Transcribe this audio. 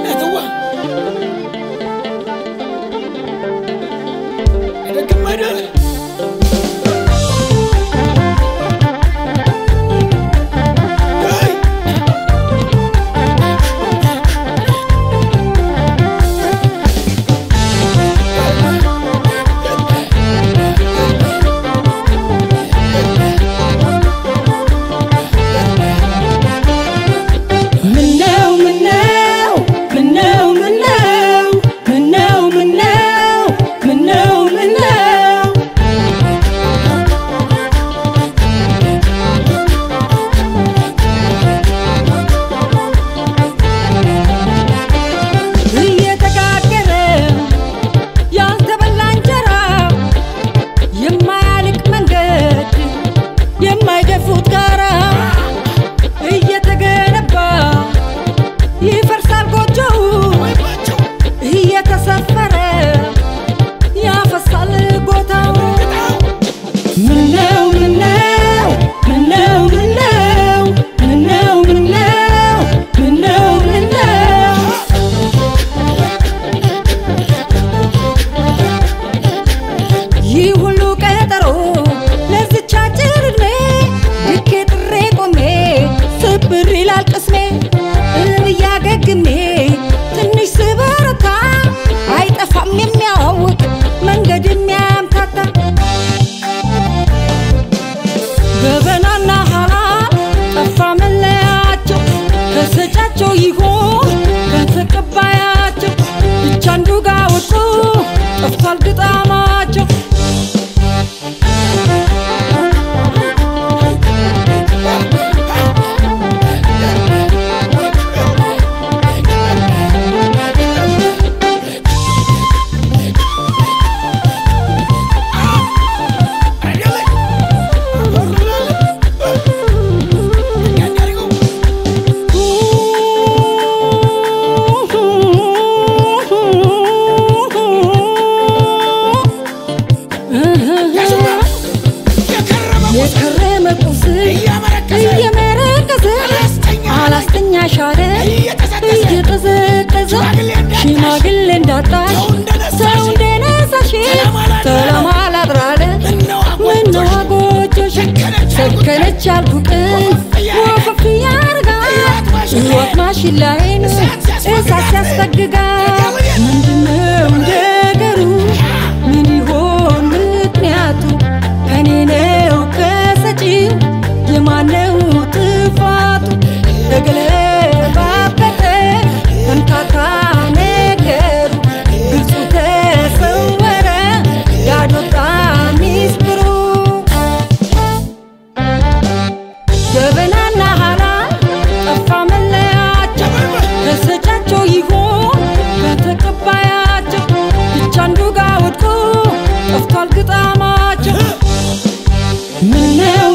Another one. Another edakamara የከረመ ቁስል እየመረቀዘ አላስተኛ ሻለ እየቀዘቀዘ ሽማግሌ እንዳጣሽ ሰው እንደነሳሽ ሰላም አላድራለ ምነው አጎጆሽ ሰከነች አልኩቅን ወፈፍ ያርጋ ህይወት ማሽላይን እሳት ያስፈግጋል ጥፋቱ እገሌ ባበደ ነገሩ ግልጹ ተሰወረ ያድ ወጣ ሚስጥሩ ሀራ ጠፋ መለያቸው ደሰቻቸው ይሆን በተቀባያቸው ብቻ አንዱ ጋ ወድቆ ጠፍቷል ግጣማቸው። ምነው